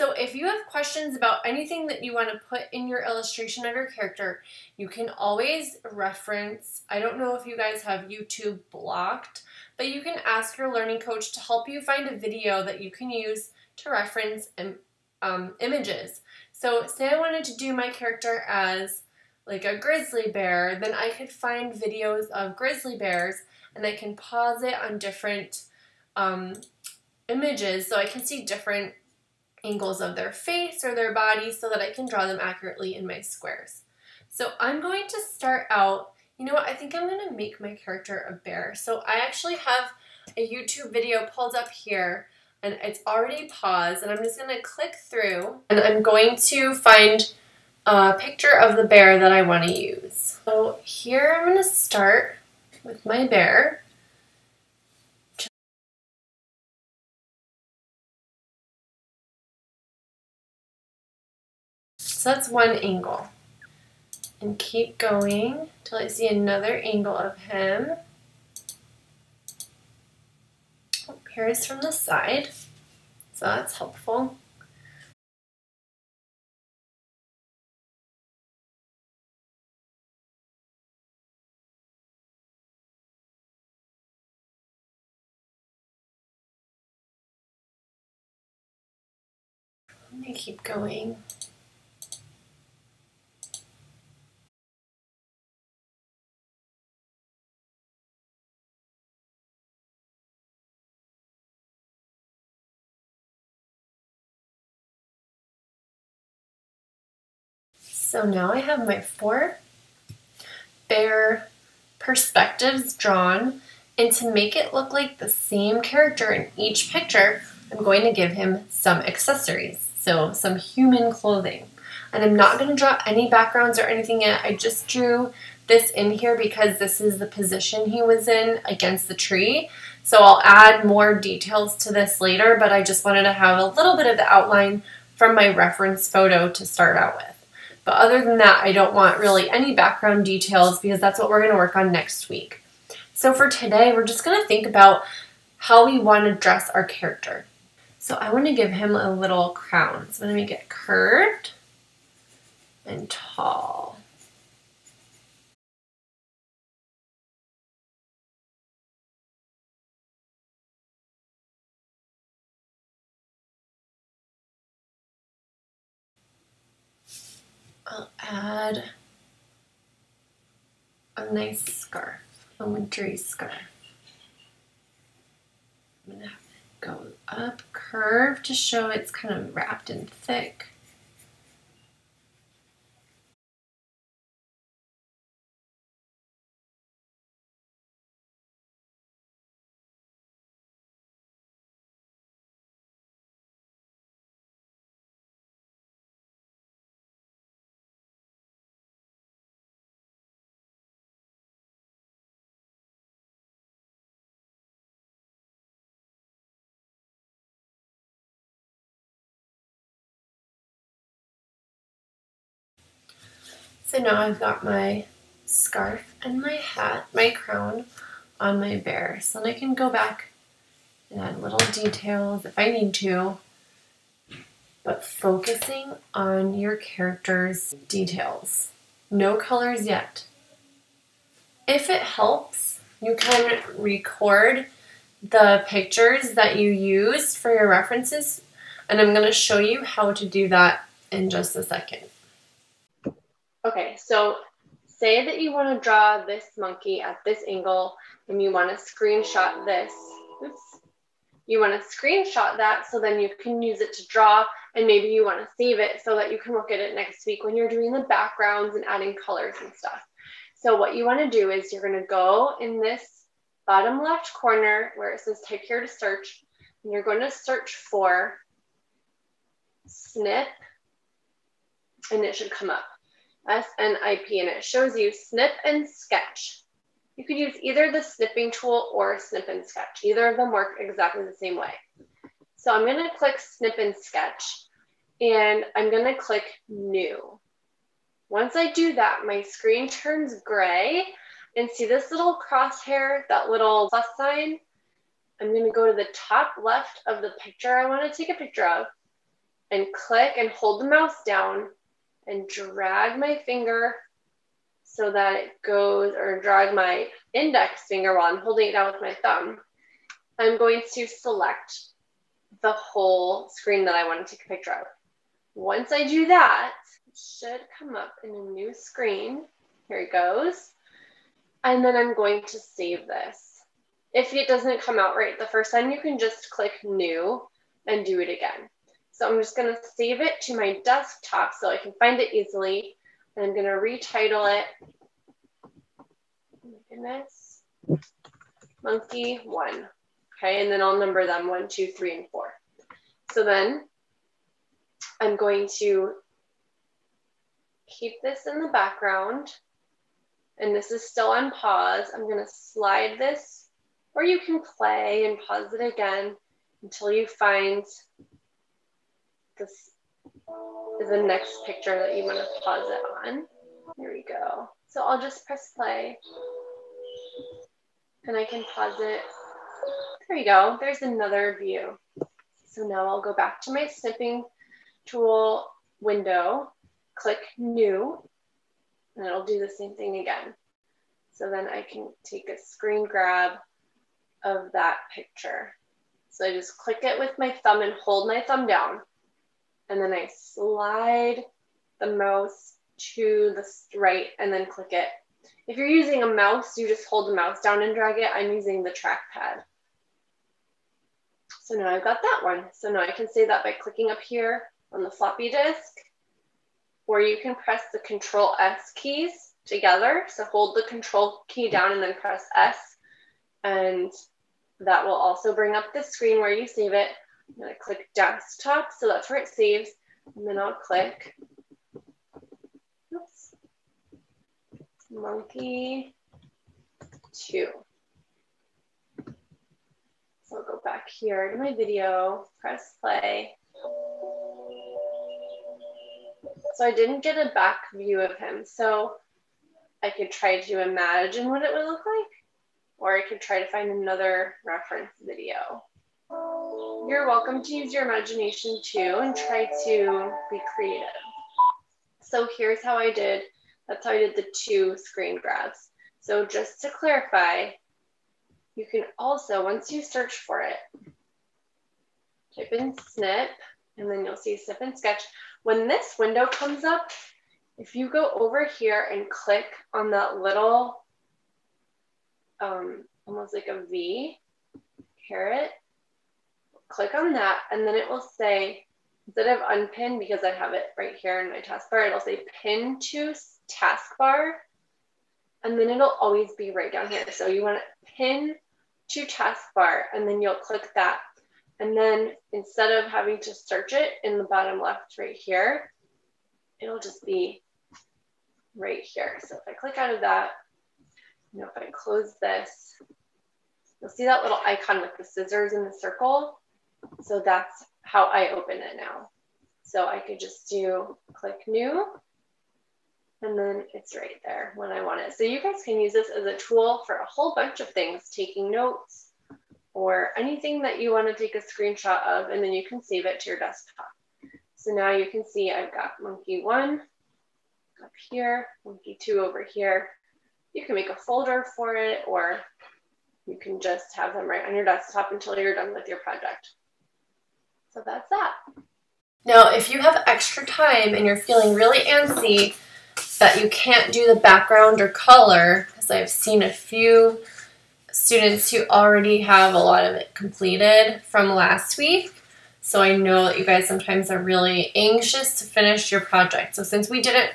So if you have questions about anything that you want to put in your illustration of your character, you can always reference, I don't know if you guys have YouTube blocked, but you can ask your learning coach to help you find a video that you can use to reference um, images. So say I wanted to do my character as like a grizzly bear, then I could find videos of grizzly bears and I can pause it on different um, images so I can see different angles of their face or their body so that I can draw them accurately in my squares. So I'm going to start out, you know what, I think I'm going to make my character a bear. So I actually have a YouTube video pulled up here and it's already paused and I'm just going to click through and I'm going to find a picture of the bear that I want to use. So here I'm going to start with my bear. So that's one angle. And keep going till I see another angle of him. Oh, here is from the side. So that's helpful. Let me keep going. So now I have my four bear perspectives drawn and to make it look like the same character in each picture, I'm going to give him some accessories so some human clothing. And I'm not going to draw any backgrounds or anything yet. I just drew this in here because this is the position he was in against the tree. So I'll add more details to this later, but I just wanted to have a little bit of the outline from my reference photo to start out with. But other than that, I don't want really any background details because that's what we're going to work on next week. So for today, we're just going to think about how we want to dress our character. So I want to give him a little crown. So I'm going to make it curved and tall. I'll add a nice scarf, a wintry scarf. I'm going to go up curve to show it's kind of wrapped and thick. So now I've got my scarf and my hat, my crown on my bear. So then I can go back and add little details if I need to, but focusing on your character's details. No colors yet. If it helps, you can record the pictures that you used for your references, and I'm going to show you how to do that in just a second. Okay, so say that you want to draw this monkey at this angle and you want to screenshot this. Oops. You want to screenshot that so then you can use it to draw and maybe you want to save it so that you can look at it next week when you're doing the backgrounds and adding colors and stuff. So what you want to do is you're going to go in this bottom left corner where it says type here to search and you're going to search for snip and it should come up. SNIP, and it shows you snip and sketch. You could use either the snipping tool or snip and sketch. Either of them work exactly the same way. So I'm going to click snip and sketch, and I'm going to click new. Once I do that, my screen turns gray, and see this little crosshair, that little plus sign? I'm going to go to the top left of the picture I want to take a picture of, and click and hold the mouse down and drag my finger so that it goes, or drag my index finger while I'm holding it down with my thumb. I'm going to select the whole screen that I want to take a picture of. Once I do that, it should come up in a new screen. Here it goes. And then I'm going to save this. If it doesn't come out right the first time, you can just click new and do it again. So I'm just gonna save it to my desktop so I can find it easily. And I'm gonna retitle it, oh my goodness, monkey one. Okay, and then I'll number them one, two, three, and four. So then I'm going to keep this in the background and this is still on pause. I'm gonna slide this or you can play and pause it again until you find this is the next picture that you want to pause it on. Here we go. So I'll just press play and I can pause it. There you go. There's another view. So now I'll go back to my snipping tool window, click new, and it'll do the same thing again. So then I can take a screen grab of that picture. So I just click it with my thumb and hold my thumb down. And then I slide the mouse to the right and then click it. If you're using a mouse, you just hold the mouse down and drag it. I'm using the trackpad. So now I've got that one. So now I can save that by clicking up here on the floppy disk, or you can press the Control S keys together. So hold the Control key down and then press S, and that will also bring up the screen where you save it. I'm gonna click desktop, so that's where it saves, and then I'll click, oops, monkey two. So I'll go back here to my video, press play. So I didn't get a back view of him. So I could try to imagine what it would look like, or I could try to find another reference video. You're welcome to use your imagination too and try to be creative. So here's how I did, that's how I did the two screen grabs. So just to clarify, you can also, once you search for it, type in snip, and then you'll see snip and sketch. When this window comes up, if you go over here and click on that little, um, almost like a V caret, click on that, and then it will say, instead of unpin, because I have it right here in my taskbar, it'll say pin to taskbar, and then it'll always be right down here. So you want to pin to taskbar and then you'll click that. And then instead of having to search it in the bottom left right here, it'll just be right here. So if I click out of that, you know, if I close this, you'll see that little icon with the scissors in the circle. So that's how I open it now. So I could just do click new and then it's right there when I want it. So you guys can use this as a tool for a whole bunch of things, taking notes or anything that you want to take a screenshot of, and then you can save it to your desktop. So now you can see I've got monkey one up here, monkey two over here. You can make a folder for it, or you can just have them right on your desktop until you're done with your project. So that's that. Now, if you have extra time and you're feeling really antsy, that you can't do the background or color because I've seen a few students who already have a lot of it completed from last week. So I know that you guys sometimes are really anxious to finish your project. So since we didn't,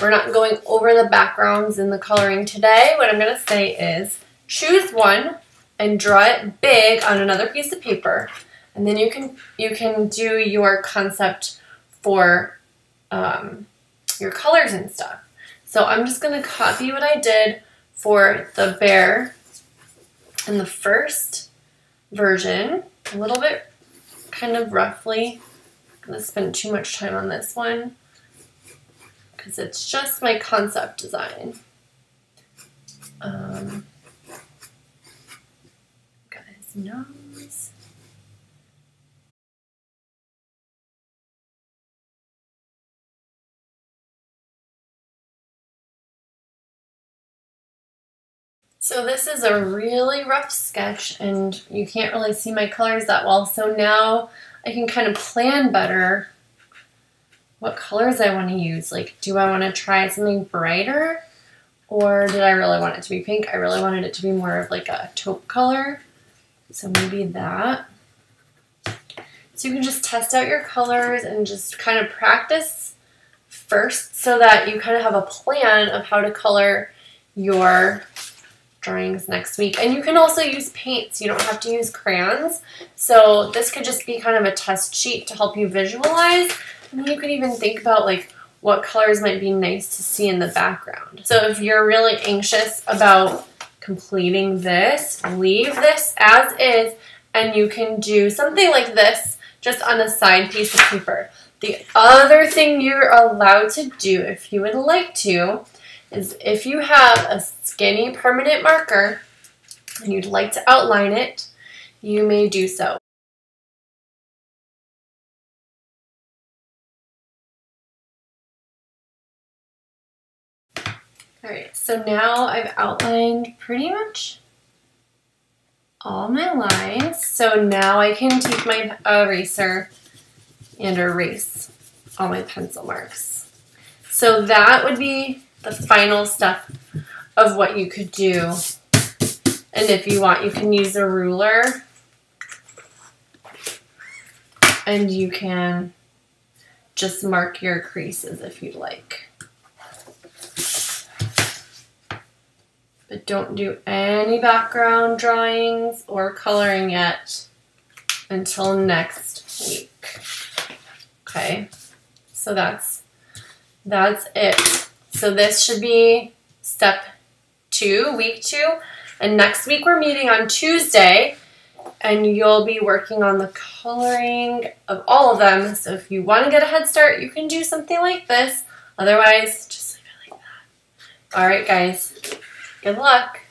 we're not going over the backgrounds and the coloring today, what I'm gonna say is choose one and draw it big on another piece of paper. And then you can, you can do your concept for um, your colors and stuff. So I'm just going to copy what I did for the bear in the first version, a little bit kind of roughly. I'm going to spend too much time on this one because it's just my concept design. Um, got his So this is a really rough sketch and you can't really see my colors that well. So now I can kind of plan better what colors I want to use. Like, do I want to try something brighter? Or did I really want it to be pink? I really wanted it to be more of like a taupe color. So maybe that. So you can just test out your colors and just kind of practice first so that you kind of have a plan of how to color your drawings next week. And you can also use paints. You don't have to use crayons. So this could just be kind of a test sheet to help you visualize and you can even think about like what colors might be nice to see in the background. So if you're really anxious about completing this, leave this as is, and you can do something like this just on a side piece of paper. The other thing you're allowed to do, if you would like to, is if you have a skinny permanent marker and you'd like to outline it, you may do so. Alright, so now I've outlined pretty much all my lines. So now I can take my eraser and erase all my pencil marks. So that would be the final step of what you could do. And if you want, you can use a ruler and you can just mark your creases if you'd like. but don't do any background drawings or coloring yet until next week. Okay, so that's that's it. So this should be step two, week two, and next week we're meeting on Tuesday and you'll be working on the coloring of all of them. So if you want to get a head start, you can do something like this. Otherwise, just leave it like that. All right, guys. Good luck.